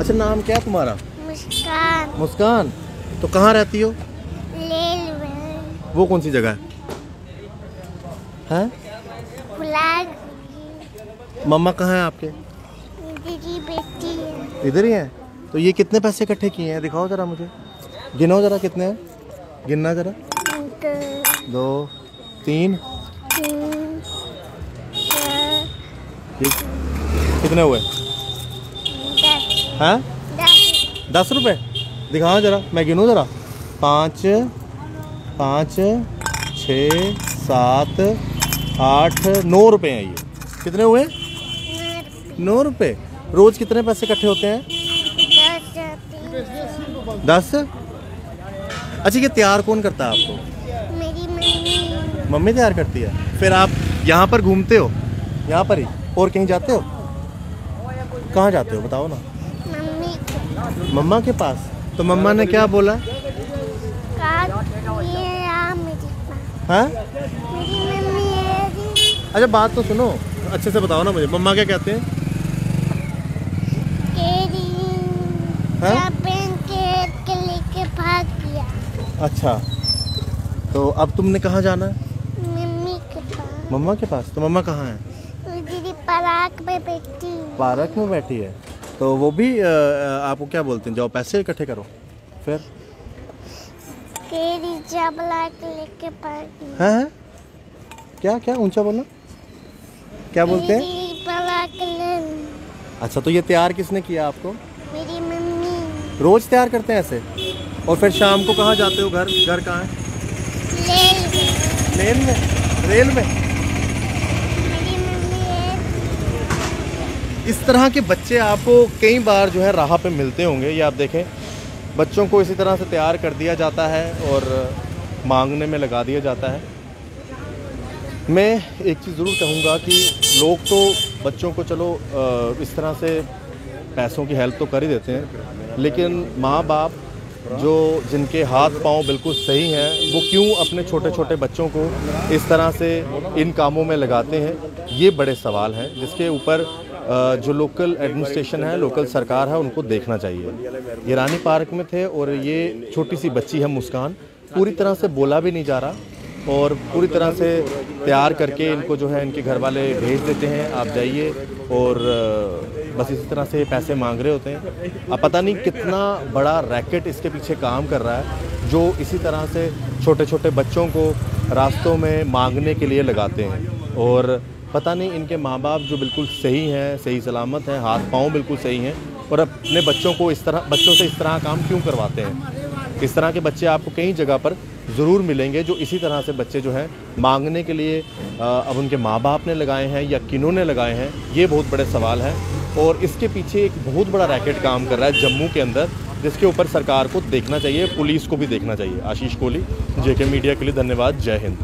अच्छा नाम क्या है तुम्हारा? मुस्कान। मुस्कान। तो कहाँ रहती हो? लेल वो कौन सी जगह है? हैं? मम्मा कहाँ है आपके? बेटी है। इधर ही है? तो ये कितने पैसे इकट्ठे किए हैं? दिखाओ ज़रा मुझे। गिनो ज़रा कितने हैं? गिनना ज़रा। दो। तीन। तीन कितने हुए? हैं? दस रुपए। दिखाओ ज़रा मैं गिनूँ ज़रा। पाँच पाँच छ सात आठ नौ रुपए हैं ये। कितने हुए? नौ रुपए। रोज़ कितने पैसे इकट्ठे होते हैं? दस दस? अच्छा ये तैयार कौन करता है आपको? मेरी मम्मी। मम्मी तैयार करती है। फिर आप यहाँ पर घूमते हो? यहाँ पर ही? और कहीं जाते हो? कहाँ जाते हो? बताओ ना। मम्मी को पास? तो मम्मा ने क्या बोला? हाँ? अच्छा बात तो सुनो। अच्छे से बताओ ना मुझे। मम्मा क्या कहते हैं? हाँ? अच्छा। तो अब तुमने कहाँ जाना है? मम्मी के पास। मम्मा के पास? तो मम्मा कहाँ है? दीदी पराग में बैठी। पार्क में बैठी है। तो वो भी आपको क्या बोलते हैं? जाओ पैसे इकट्ठे करो फिर? हैं हैं? क्या क्या ऊँचा बोलना? क्या बोलते हैं? अच्छा तो ये तैयार किसने किया आपको? मेरी मम्मी। रोज तैयार करते हैं ऐसे? और फिर शाम को कहाँ जाते हो घर? घर कहाँ है? ले गई रेल में? रेल में मेरी मम्मी है इस तरह के बच्चे आपको कई बार जो है राह पे मिलते होंगे। ये आप देखें, बच्चों को इसी तरह से तैयार कर दिया जाता है और मांगने में लगा दिया जाता है। मैं एक चीज़ ज़रूर कहूँगा कि लोग तो बच्चों को चलो इस तरह से पैसों की हेल्प तो कर ही देते हैं, लेकिन माँ बाप जो जिनके हाथ पाँव बिल्कुल सही हैं, वो क्यों अपने छोटे छोटे बच्चों को इस तरह से इन कामों में लगाते हैं? ये बड़े सवाल हैं, जिसके ऊपर जो लोकल एडमिनिस्ट्रेशन है, लोकल सरकार है, उनको देखना चाहिए। ये रानी पार्क में थे और ये छोटी सी बच्ची है मुस्कान। पूरी तरह से बोला भी नहीं जा रहा और पूरी तरह से तैयार करके इनको जो है, इनके घर वाले भेज देते हैं, आप जाइए और बस इसी तरह से पैसे मांग रहे होते हैं। अब पता नहीं कितना बड़ा रैकेट इसके पीछे काम कर रहा है, जो इसी तरह से छोटे छोटे बच्चों को रास्तों में मांगने के लिए लगाते हैं। और पता नहीं इनके माँ बाप जो बिल्कुल सही हैं, सही सलामत हैं, हाथ पाँव बिल्कुल सही हैं, और अपने बच्चों को इस तरह, बच्चों से इस तरह काम क्यों करवाते हैं? इस तरह के बच्चे आपको कई जगह पर ज़रूर मिलेंगे जो इसी तरह से बच्चे जो हैं, मांगने के लिए अब उनके माँ बाप ने लगाए हैं या किन्होंने लगाए हैं, ये बहुत बड़े सवाल हैं। और इसके पीछे एक बहुत बड़ा रैकेट काम कर रहा है जम्मू के अंदर, जिसके ऊपर सरकार को देखना चाहिए, पुलिस को भी देखना चाहिए। आशीष कोहली, जेके मीडिया के लिए धन्यवाद, जय हिंद।